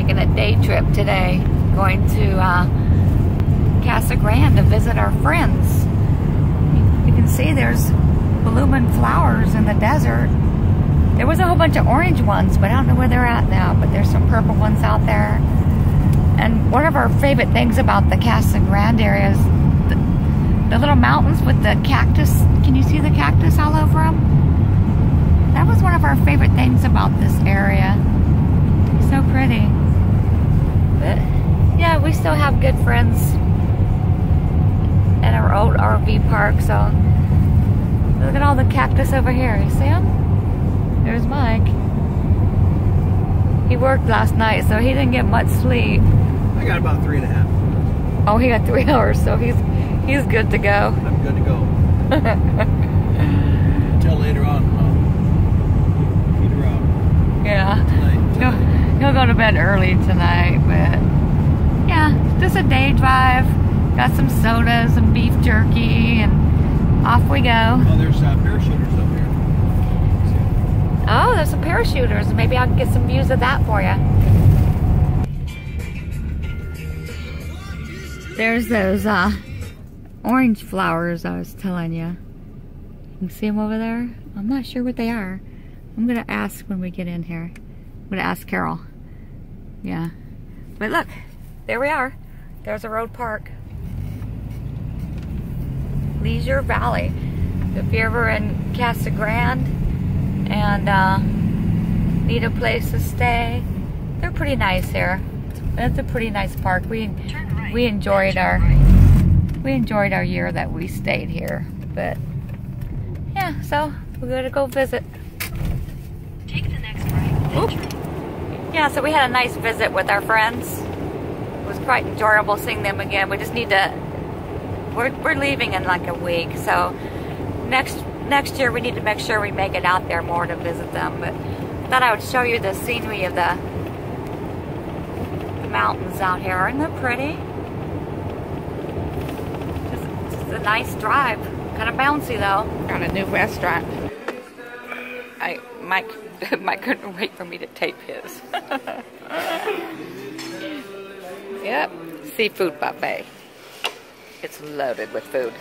taking a day trip today, going to uh, Casa Grande to visit our friends. You can see there's blooming flowers in the desert. There was a whole bunch of orange ones, but I don't know where they're at now, but there's some purple ones out there. And one of our favorite things about the Casa Grande area is the, the little mountains with the cactus. Can you see the cactus all over them? That was one of our favorite things about this area. So pretty. But yeah, we still have good friends at our old RV park, so look at all the cactus over here. You see them? There's Mike. He worked last night, so he didn't get much sleep. I got about three and a half. Oh, he got three hours, so he's he's good to go. I'm good to go. Until later on. Uh, Peter out. Yeah. Tonight. He'll, tonight. he'll go to bed early tonight, but yeah, just a day drive. Got some sodas and beef jerky, and off we go. Oh, there's uh, parachuters up here. Oh, there's some parachuters. Maybe I can get some views of that for you. There's those uh, orange flowers I was telling you. You can see them over there? I'm not sure what they are. I'm going to ask when we get in here. I'm going to ask Carol. Yeah. But look, there we are. There's a road park. Leisure Valley. If you're ever in Casa Grande and uh, need a place to stay, they're pretty nice here. It's a pretty nice park. We we enjoyed our we enjoyed our year that we stayed here. But yeah, so we're gonna go visit. Take the next right. Yeah, so we had a nice visit with our friends. It was quite enjoyable seeing them again. We just need to. We're we're leaving in like a week, so next next year we need to make sure we make it out there more to visit them. But I thought I would show you the scenery of the, the mountains out here. Aren't they pretty? Just, just a nice drive. Kind of bouncy though. Got a new restaurant. I Mike Mike couldn't wait for me to tape his. yep, seafood buffet. It's loaded with food.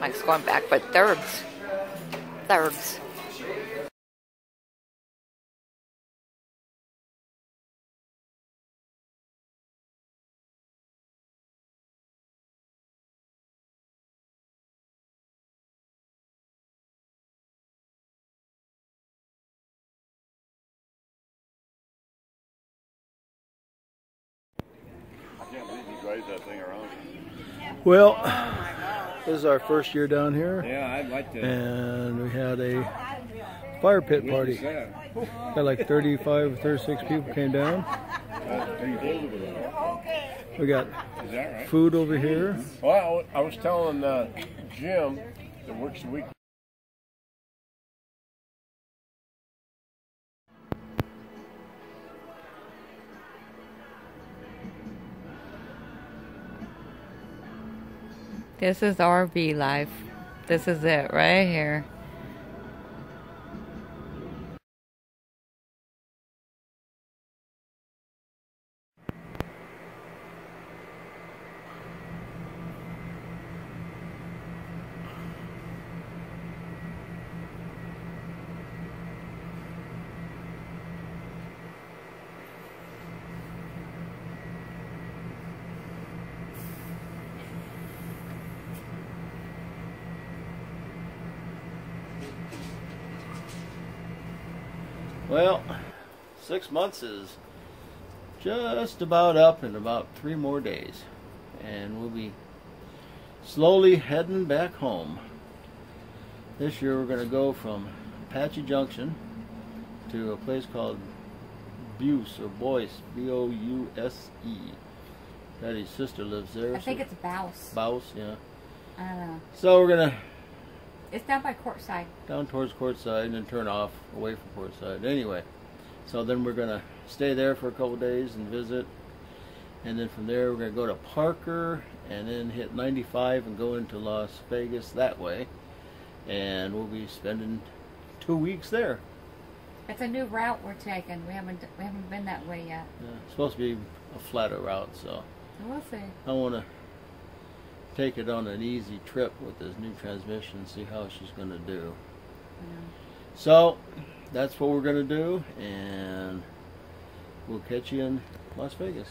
Mike's going back for thirds. Thirds. Can't believe you drive that thing around. Well, this is our first year down here, Yeah, I'd like to. and we had a fire pit party. Got like 35 or 36 people came down. We got right? food over here. Well, I was telling uh, Jim that works the week. This is RV life. This is it right here. Well, six months is just about up in about three more days. And we'll be slowly heading back home. This year we're going to go from Apache Junction to a place called Buse or Boyce, B O U S E. Daddy's sister lives there. I think so- it's Bouse. Bouse, yeah. I don't know. So we're going to It's down by Quartzsite. down towards Quartzsite and then turn off away from Quartzsite. Anyway, so then we're gonna stay there for a couple days and visit, and then from there we're gonna go to Parker and then hit 95 and go into Las Vegas that way, and we'll be spending two weeks there. It's a new route we're taking. We haven't we haven't been that way yet. Yeah, it's supposed to be a flatter route, so So we'll see. I want to take it on an easy trip with this new transmission and see how she's going to do. Know. So that's what we're going to do, and we'll catch you in Las Vegas.